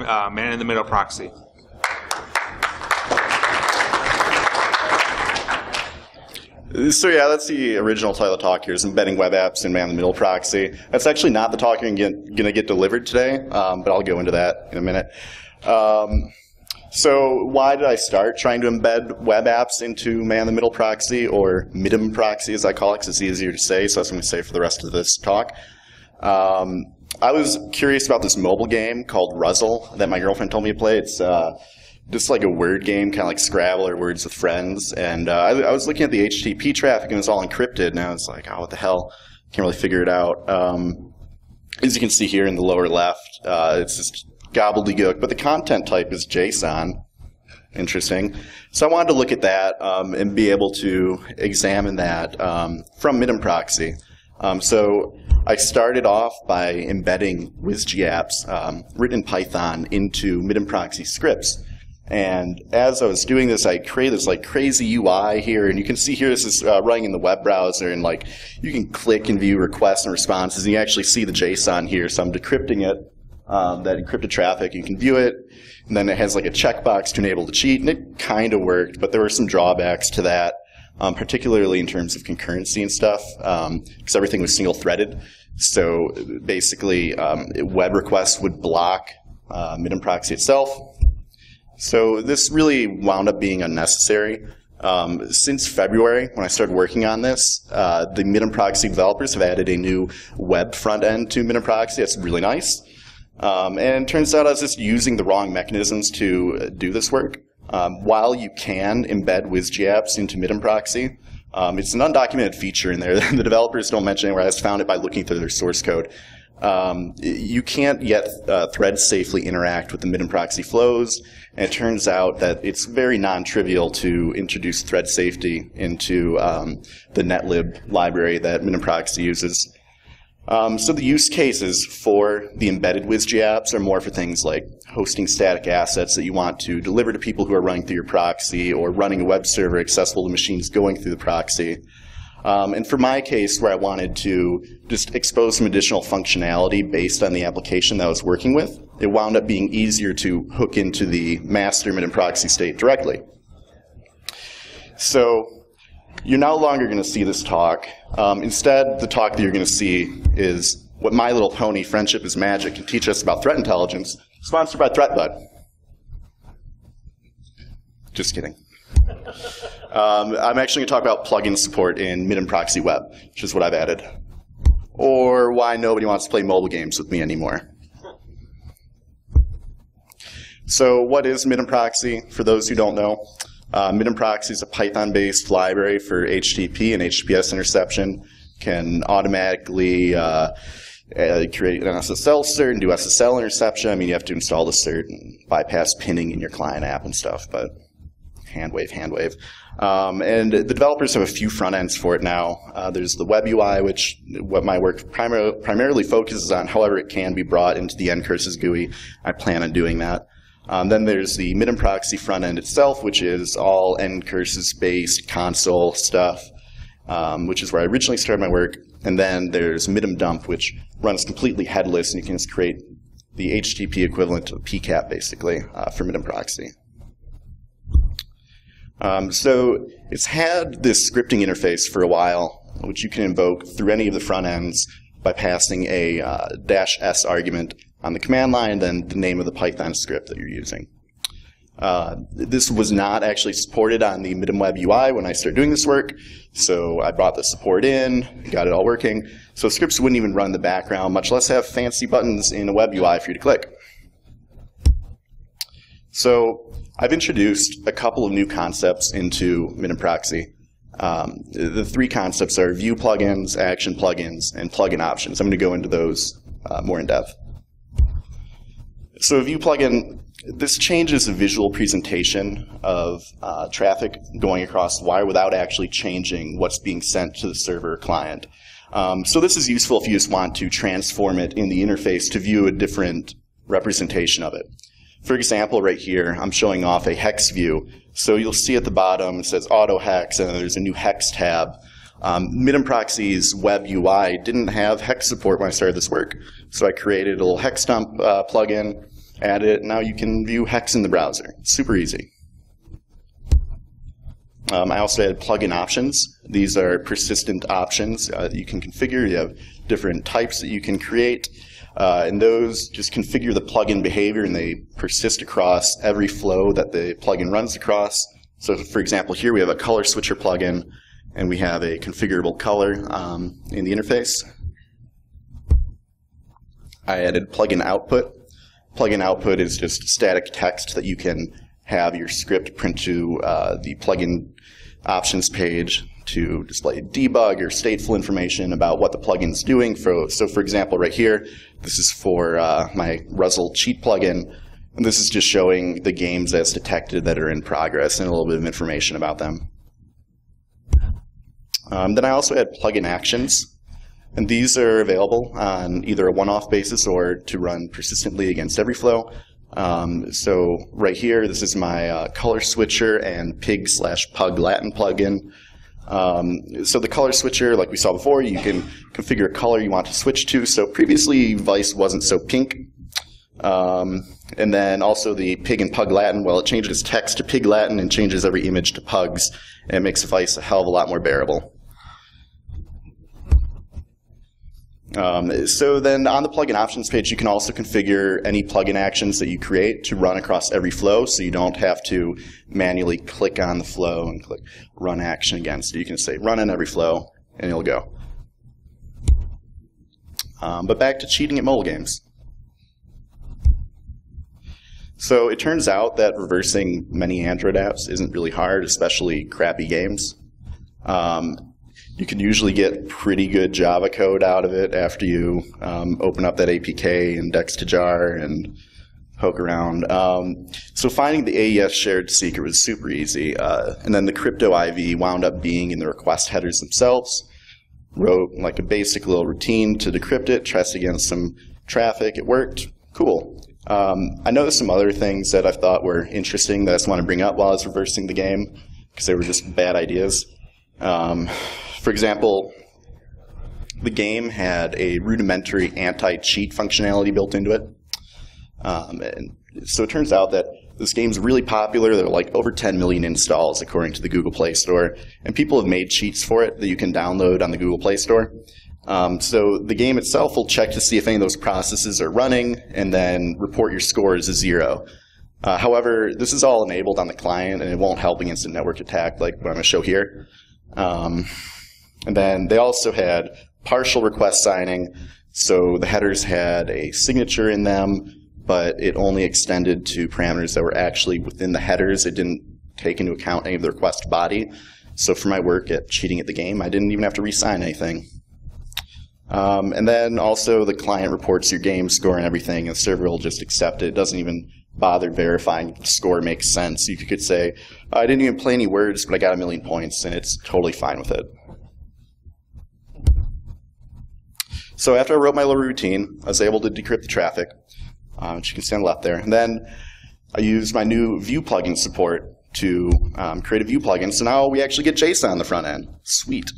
uh, man in the middle proxy. So yeah, that's the original title of the talk here is embedding web apps in man-in-the-middle proxy. That's actually not the talk you're going to get delivered today, um, but I'll go into that in a minute. Um, so why did I start trying to embed web apps into man-in-the-middle proxy, or MITM proxy as I call it, because it's easier to say, so that's what I'm going to say for the rest of this talk. Um, I was curious about this mobile game called Ruzzle that my girlfriend told me to play. It's uh, just like a word game, kind of like Scrabble or Words with Friends. And uh, I, I, was looking at the HTTP traffic and it was all encrypted, and I was like, oh, what the hell? Can't really figure it out. Um, as you can see here in the lower left, uh, it's just gobbledygook, but the content type is JSON. Interesting. So I wanted to look at that um, and be able to examine that um, from MITM proxy. Um, so I started off by embedding WSGI apps um, written in Python into MITM proxy scripts. And as I was doing this, I created this like crazy UI here, and you can see here this is uh, running in the web browser, and like you can click and view requests and responses, and you actually see the JSON here. So I'm decrypting it, um, that encrypted traffic. You can view it, and then it has like a checkbox to enable the cheat, and it kind of worked, but there were some drawbacks to that, um, particularly in terms of concurrency and stuff, because um, everything was single-threaded. So basically, um, web requests would block uh, proxy itself, so this really wound up being unnecessary. Um, since February, when I started working on this, uh, the MITM proxy developers have added a new web front end to MITM proxy. That's really nice. Um, and it turns out I was just using the wrong mechanisms to do this work. Um, while you can embed WSGI apps into MITM proxy, um, it's an undocumented feature in there. the developers don't mention anywhere. I just found it by looking through their source code. Um, you can't yet uh, thread safely interact with the MITM proxy flows, and it turns out that it's very non-trivial to introduce thread safety into um, the netlib library that MITM proxy uses. Um, so the use cases for the embedded WSGI apps are more for things like hosting static assets that you want to deliver to people who are running through your proxy or running a web server accessible to machines going through the proxy. Um, and for my case, where I wanted to just expose some additional functionality based on the application that I was working with, it wound up being easier to hook into the master and proxy state directly. So you're no longer going to see this talk. Um, instead, the talk that you're going to see is what My Little Pony Friendship is Magic can teach us about threat intelligence, sponsored by ThreatBud. Just kidding. Um, I'm actually going to talk about plugin support in MITM Proxy Web, which is what I've added. Or why nobody wants to play mobile games with me anymore. So what is MITM Proxy? For those who don't know, uh, is a Python-based library for HTTP and HTTPS interception. Can automatically uh, uh, create an SSL cert and do SSL interception. I mean, you have to install the cert and bypass pinning in your client app and stuff, but hand wave, hand wave. Um, and the developers have a few front ends for it now. Uh, there's the web UI, which what my work primar primarily focuses on. However, it can be brought into the ncurses GUI. I plan on doing that. Um, then there's the MITM proxy front end itself, which is all ncurses based console stuff, um, which is where I originally started my work. And then there's MITM dump, which runs completely headless, and you can just create the HTTP equivalent of PCAP, basically, uh, for MITM proxy. Um, so it's had this scripting interface for a while, which you can invoke through any of the front ends by passing a uh, dash s argument on the command line, then the name of the Python script that you're using. Uh, this was not actually supported on the MITM Web UI when I started doing this work, so I brought the support in, got it all working. So scripts wouldn't even run in the background, much less have fancy buttons in a web UI for you to click. So I've introduced a couple of new concepts into MITM Proxy. Um, the three concepts are view plugins, action plugins, and plugin options. I'm going to go into those uh, more in depth. So a view plugin, this changes the visual presentation of uh, traffic going across the wire without actually changing what's being sent to the server client. Um, so this is useful if you just want to transform it in the interface to view a different representation of it. For example, right here, I'm showing off a hex view. So you'll see at the bottom, it says auto hex, and there's a new hex tab. Um, MITM Proxy's web UI didn't have hex support when I started this work. So I created a little hex dump uh, plugin. added it. Now you can view hex in the browser. super easy. Um, I also added plugin options. These are persistent options uh, that you can configure. You have different types that you can create. Uh, and those just configure the plugin behavior and they persist across every flow that the plugin runs across. So for example, here we have a color switcher plugin and we have a configurable color um, in the interface. I added plugin output. Plugin output is just static text that you can have your script print to uh, the plugin options page to display debug or stateful information about what the plugin is doing. For, so for example, right here, this is for uh, my Ruzzle cheat plugin. And this is just showing the games as detected that are in progress and a little bit of information about them. Um, then I also had plugin actions. And these are available on either a one-off basis or to run persistently against every flow. Um, so right here, this is my uh, color switcher and pig slash pug Latin plugin. Um, so the color switcher, like we saw before, you can configure a color you want to switch to. So previously, Vice wasn't so pink. Um, and then also the pig and pug Latin, well, it changes text to pig Latin and changes every image to pugs, and it makes Vice a hell of a lot more bearable. Um, so then on the plugin options page, you can also configure any plugin actions that you create to run across every flow, so you don't have to manually click on the flow and click run action again. So you can say run in every flow, and it'll go. Um, but back to cheating at mobile games. So it turns out that reversing many Android apps isn't really hard, especially crappy games. Um, you can usually get pretty good Java code out of it after you um, open up that APK and Dex to jar and poke around. Um, so finding the AES shared secret was super easy. Uh, and then the crypto IV wound up being in the request headers themselves. Wrote like a basic little routine to decrypt it, test against some traffic. It worked. Cool. Um, I noticed some other things that I thought were interesting that I just want to bring up while I was reversing the game because they were just bad ideas. Um, for example, the game had a rudimentary anti-cheat functionality built into it. Um, and so it turns out that this game's really popular. There are like over 10 million installs according to the Google Play Store. And people have made cheats for it that you can download on the Google Play Store. Um, so the game itself will check to see if any of those processes are running and then report your score as a zero. Uh, however, this is all enabled on the client and it won't help against a network attack like what I'm going to show here. Um, and then they also had partial request signing. So the headers had a signature in them, but it only extended to parameters that were actually within the headers. It didn't take into account any of the request body. So for my work at cheating at the game, I didn't even have to re-sign anything. Um, and then also the client reports your game score and everything, and the server will just accept it. It doesn't even bother verifying if the score makes sense. You could say, I didn't even play any words, but I got a million points, and it's totally fine with it. So after I wrote my little routine, I was able to decrypt the traffic, uh, which you can see on the left there. And then I used my new view plugin support to um, create a view plugin. So now we actually get JSON on the front end. Sweet.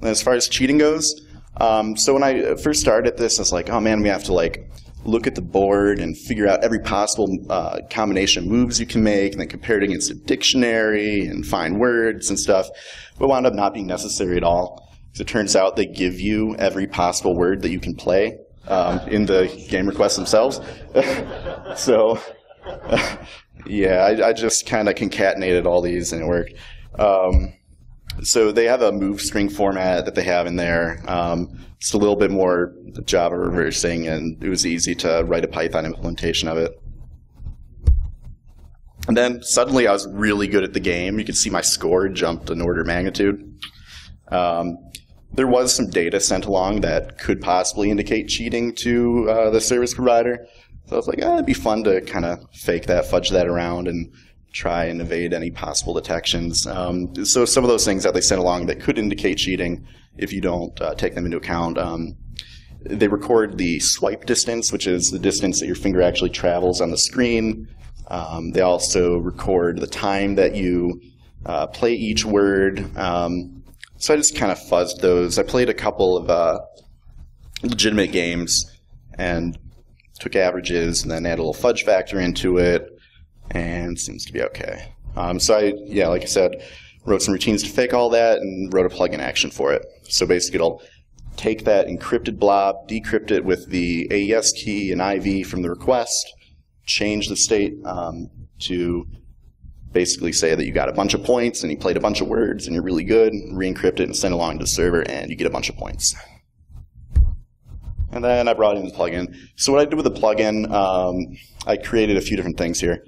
And as far as cheating goes, um, so when I first started this, I was like, oh man, we have to like look at the board and figure out every possible uh, combination of moves you can make, and then compare it against a dictionary and find words and stuff. But wound up not being necessary at all. As it turns out, they give you every possible word that you can play um, in the game requests themselves. so, yeah, I, I just kind of concatenated all these and it worked. Um, so they have a move string format that they have in there. Um, it's a little bit more Java reversing, and it was easy to write a Python implementation of it. And then suddenly I was really good at the game. You could see my score jumped an order of magnitude. Um, there was some data sent along that could possibly indicate cheating to uh, the service provider. So I was like, ah, it'd be fun to kind of fake that, fudge that around, and try and evade any possible detections. Um, so some of those things that they sent along that could indicate cheating, if you don't uh, take them into account, um, they record the swipe distance, which is the distance that your finger actually travels on the screen. Um, they also record the time that you uh, play each word. Um, so I just kind of fuzzed those. I played a couple of uh, legitimate games, and took averages and then add a little fudge factor into it, and seems to be okay. Um, so I, yeah, like I said, wrote some routines to fake all that and wrote a plugin action for it. So basically, it'll take that encrypted blob, decrypt it with the AES key and IV from the request, change the state um, to basically say that you got a bunch of points and you played a bunch of words and you're really good, re-encrypt it and send it along to the server and you get a bunch of points. And then I brought in the plugin. So what I did with the plugin, um, I created a few different things here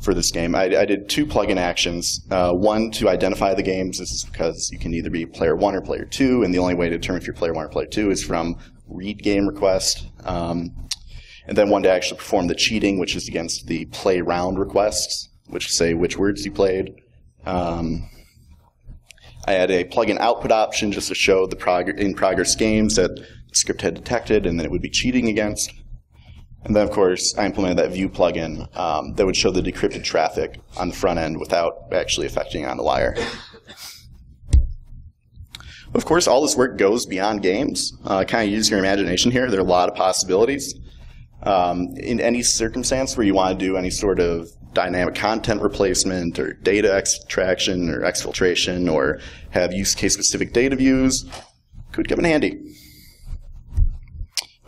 for this game. I, I did two plugin actions. Uh, one to identify the games. This is because you can either be player one or player two, and the only way to determine if you're player one or player two is from read game request. Um, and then one to actually perform the cheating, which is against the play round requests, which say which words you played. Um, I had a plugin output option just to show the prog- in progress games that the script had detected and that it would be cheating against. And then, of course, I implemented that view plugin um, that would show the decrypted traffic on the front end without actually affecting on the wire. Of course, all this work goes beyond games. Uh, kind of use your imagination here. There are a lot of possibilities. Um, in any circumstance where you want to do any sort of dynamic content replacement or data extraction or exfiltration or have use case specific data views, could come in handy.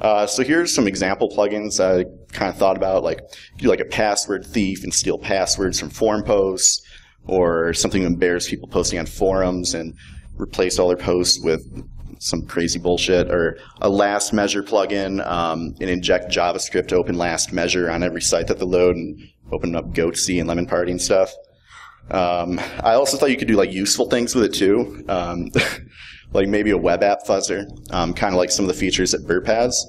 Uh, so here's some example plugins I kind of thought about, like do like a password thief and steal passwords from forum posts, or something to embarrass people posting on forums and replace all their posts with some crazy bullshit, or a last measure plugin um, and inject JavaScript to open last measure on every site that they load and open up Goatse and Lemon Party and stuff. Um, I also thought you could do like useful things with it too. Um, like maybe a web app fuzzer, um, kind of like some of the features that Burp has,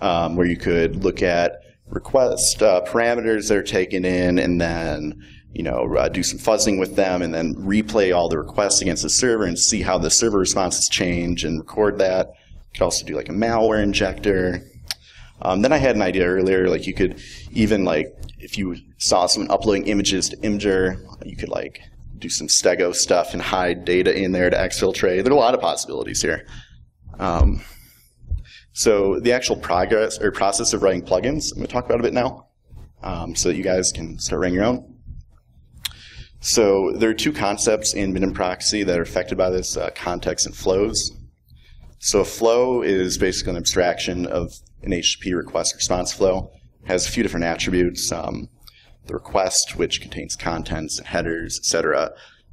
um, where you could look at request uh, parameters that are taken in and then you know uh, do some fuzzing with them and then replay all the requests against the server and see how the server responses change and record that. You could also do like a malware injector. Um, then I had an idea earlier, like you could even like if you saw someone uploading images to Imgur, you could like do some stego stuff and hide data in there to exfiltrate. There are a lot of possibilities here. Um, so the actual progress or process of writing plugins, I'm going to talk about a bit now, um, so that you guys can start writing your own. So there are two concepts in MITM proxy that are affected by this: uh, context and flows. So a flow is basically an abstraction of an HTTP request response flow. It has a few different attributes. Um, the request, which contains contents and headers, etc.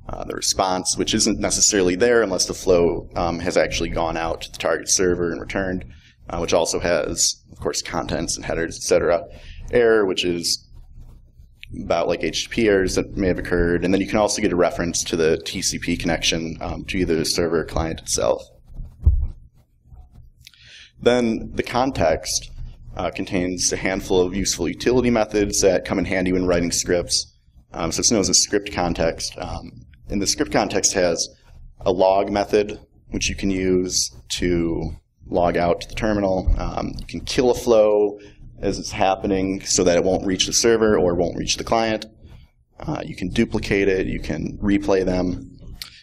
Uh, the response, which isn't necessarily there unless the flow um, has actually gone out to the target server and returned, uh, which also has, of course, contents and headers, etc. Error, which is about like HTTP errors that may have occurred, and then you can also get a reference to the TCP connection um, to either the server or client itself. Then the context uh, contains a handful of useful utility methods that come in handy when writing scripts. Um, so it's known as a script context. Um, and the script context has a log method, which you can use to log out to the terminal. Um, you can kill a flow as it's happening so that it won't reach the server or won't reach the client. Uh, you can duplicate it. You can replay them.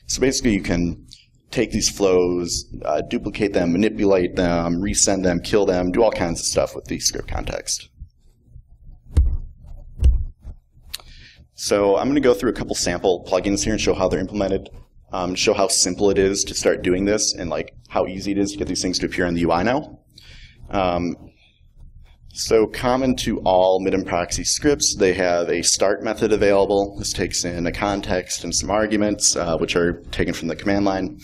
So basically, you can take these flows, uh, duplicate them, manipulate them, resend them, kill them, do all kinds of stuff with the script context. So I'm going to go through a couple sample plugins here and show how they're implemented, um, show how simple it is to start doing this, and like how easy it is to get these things to appear in the UI now. Um, so common to all MITM proxy scripts, they have a start method available. This takes in a context and some arguments, uh, which are taken from the command line.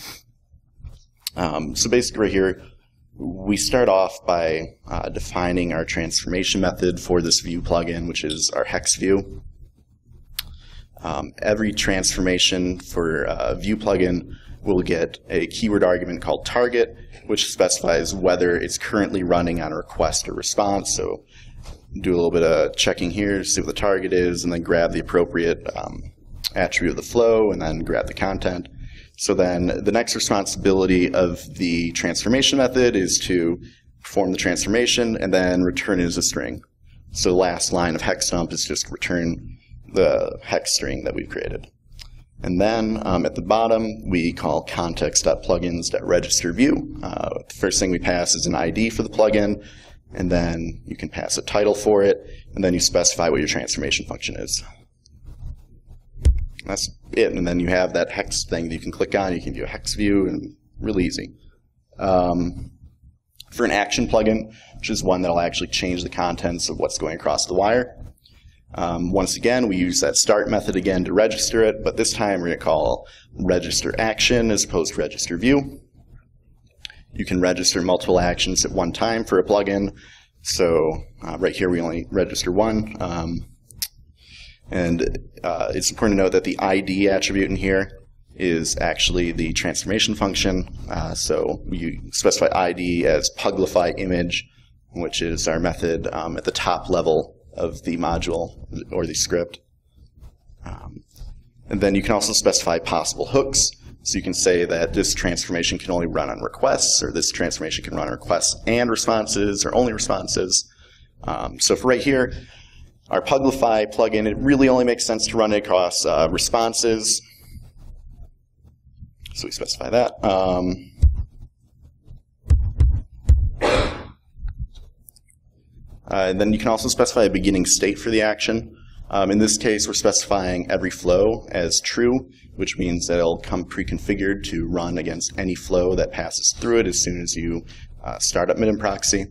Um, so basically right here, we start off by uh, defining our transformation method for this view plugin, which is our hex view. Um, every transformation for a view plugin will get a keyword argument called target, which specifies whether it's currently running on a request or response. So do a little bit of checking here to see what the target is, and then grab the appropriate um, attribute of the flow, and then grab the content. So then the next responsibility of the transformation method is to perform the transformation and then return it as a string. So the last line of hex dump is just return the hex string that we've created. And then um, at the bottom, we call context.plugins.register view. Uh, the first thing we pass is an ID for the plugin, and then you can pass a title for it, and then you specify what your transformation function is. That's it, and then you have that hex thing that you can click on. You can do a hex view, and really easy. Um, for an action plugin, which is one that'll actually change the contents of what's going across the wire. Um, once again, we use that start method again to register it, but this time we're going to call register action as opposed to register view. You can register multiple actions at one time for a plugin. So uh, right here we only register one. Um, and uh, it's important to note that the ID attribute in here is actually the transformation function. Uh, so you specify ID as puglify image, which is our method um, at the top level of the module or the script. Um, and then you can also specify possible hooks. So you can say that this transformation can only run on requests, or this transformation can run on requests and responses, or only responses. Um, so for right here, our Puglify plugin, it really only makes sense to run it across uh, responses. So we specify that. Um, and then you can also specify a beginning state for the action. Um, in this case, we're specifying every flow as true, which means that it'll come pre-configured to run against any flow that passes through it as soon as you uh, start up MITM proxy.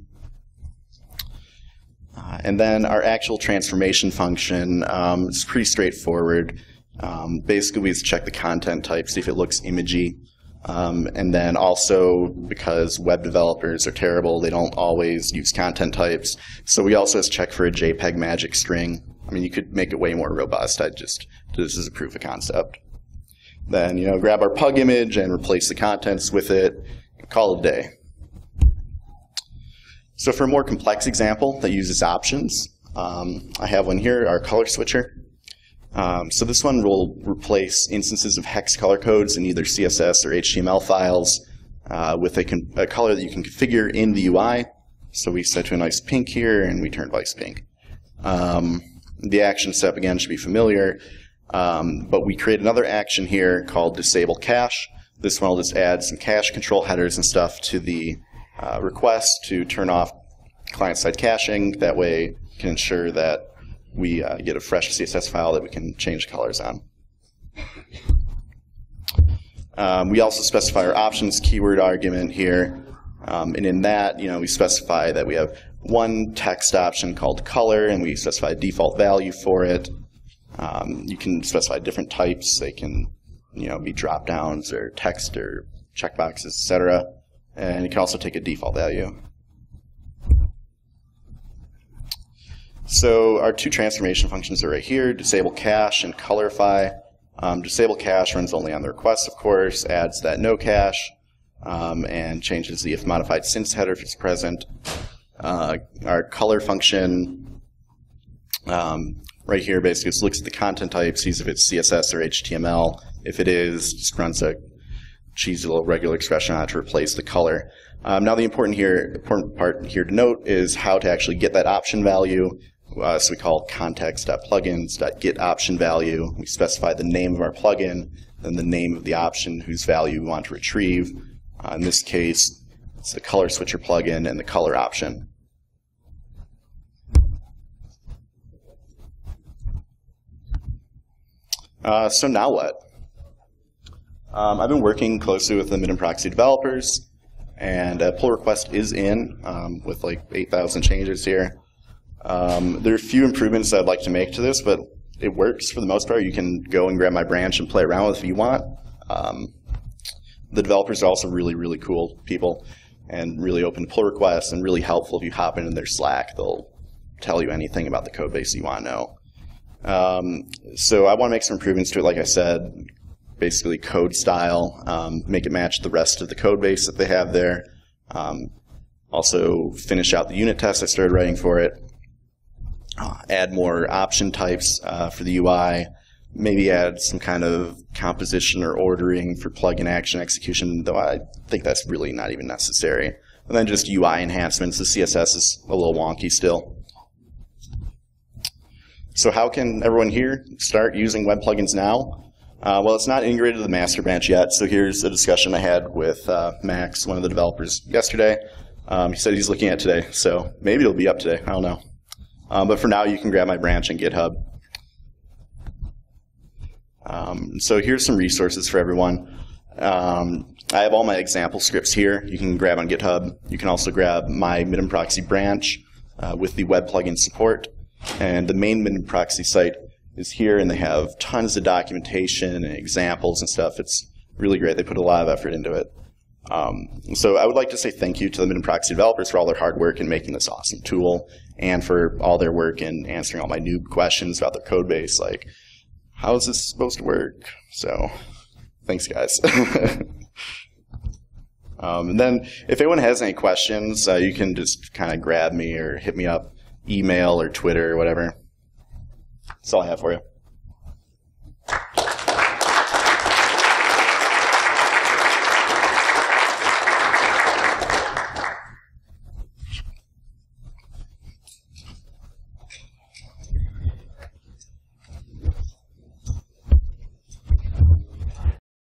Uh, and then our actual transformation function um, is pretty straightforward. Um, basically, we just check the content type, see if it looks imagey. Um, and then also because web developers are terrible, they don't always use content types. So we also just check for a JPEG magic string. I mean, you could make it way more robust. I just this is a proof of concept. Then you know, grab our pug image and replace the contents with it. call it a day. So for a more complex example that uses options, um, I have one here, our color switcher. Um, so this one will replace instances of hex color codes in either CSS or HTML files uh, with a, a, color that you can configure in the UI. So we set to a nice pink here, and we turn vice pink. Um, the action step, again, should be familiar. Um, but we create another action here called disable cache. This one will just add some cache control headers and stuff to the uh, request to turn off client-side caching. That way, can ensure that we uh, get a fresh CSS file that we can change colors on. Um, we also specify our options keyword argument here. Um, and in that, you know, we specify that we have one text option called color, and we specify a default value for it. Um, you can specify different types. They can, you know, be drop downs or text or checkboxes, etc. And you can also take a default value. So our two transformation functions are right here, disable cache and colorify. Um, disable cache runs only on the request, of course, adds that no cache, um, and changes the if modified since header if it's present. Uh, our color function um, right here basically just looks at the content type, sees if it's CSS or HTML. If it is, just runs a cheesy little regular expression on it to replace the color. Um, now the important here, important part here to note is how to actually get that option value. Uh, so we call context.plugins.get option value. We specify the name of our plugin, then the name of the option whose value we want to retrieve. Uh, in this case, it's the color switcher plugin and the color option. Uh, so now what? Um, I've been working closely with the MITM Proxy developers, and a pull request is in um, with like 8,000 changes here. Um, there are a few improvements I'd like to make to this, but it works for the most part. You can go and grab my branch and play around with it if you want. Um, the developers are also really, really cool people and really open to pull requests and really helpful if you hop into their Slack. They'll tell you anything about the code base you want to know. Um, so I want to make some improvements to it, like I said, basically code style, um, make it match the rest of the code base that they have there. Um, also finish out the unit test I started writing for it add more option types uh, for the UI, maybe add some kind of composition or ordering for plugin action execution, though I think that's really not even necessary. And then just UI enhancements. The CSS is a little wonky still. So how can everyone here start using web plugins now? Uh, well, it's not integrated to the master branch yet, so here's a discussion I had with uh, Max, one of the developers, yesterday. Um, he said he's looking at today, so maybe it'll be up today. I don't know. Um, but for now, you can grab my branch on GitHub. Um, so here's some resources for everyone. Um, I have all my example scripts here. You can grab on GitHub. You can also grab my MITM Proxy branch uh, with the web plugin support. And the main MITM Proxy site is here, and they have tons of documentation and examples and stuff. It's really great. They put a lot of effort into it. Um, so I would like to say thank you to the MITM Proxy developers for all their hard work in making this awesome tool, and for all their work in answering all my noob questions about their code base, like how is this supposed to work? So thanks, guys. um, and then if anyone has any questions, uh, you can just kind of grab me or hit me up, email or Twitter or whatever. That's all I have for you.